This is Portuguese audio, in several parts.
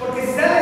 Porque si sale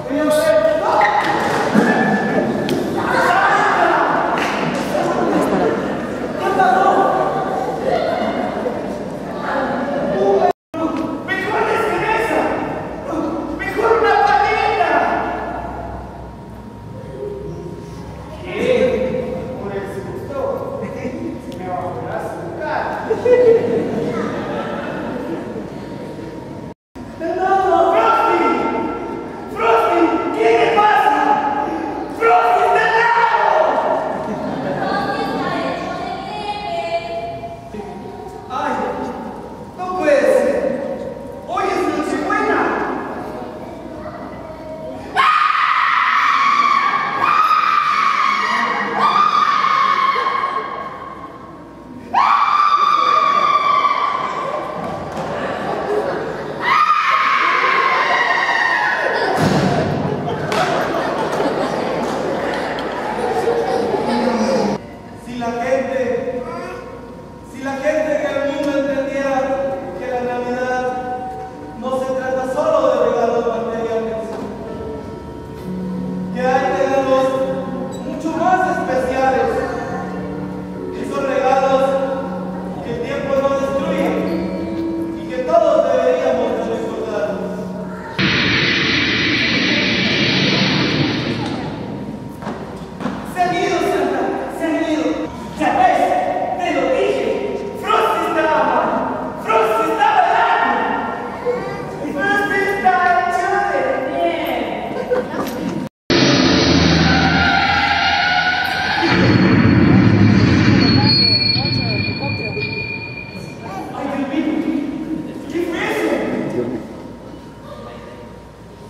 os,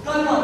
현역